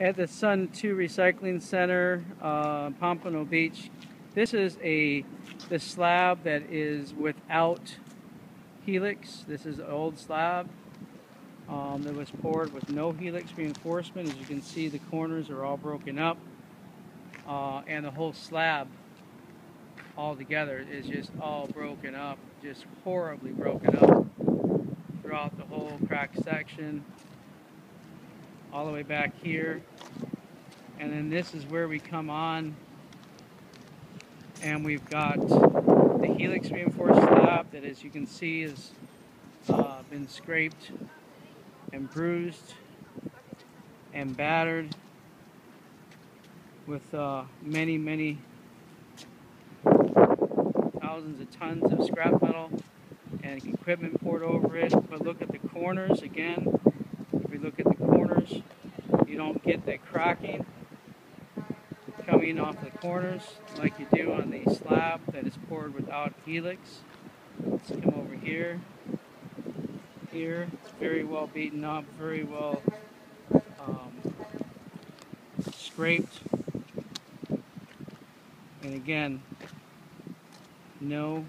at the Sun 2 Recycling Center, uh, Pompano Beach. This is a the slab that is without helix. This is an old slab um, that was poured with no helix reinforcement. As you can see, the corners are all broken up, uh, and the whole slab all together is just all broken up, just horribly broken up throughout the whole crack section all the way back here. And then this is where we come on. And we've got the helix reinforced slab that as you can see has uh, been scraped and bruised and battered with uh, many many thousands of tons of scrap metal and equipment poured over it. But look at the corners again. If we look at the get that cracking coming off the corners like you do on the slab that is poured without helix. Let's come over here. Here, very well beaten up, very well um, scraped. And again, no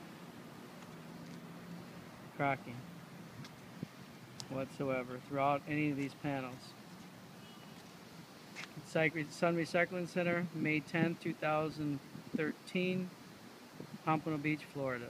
cracking whatsoever throughout any of these panels. Sun Recycling Center, May 10, 2013, Pompano Beach, Florida.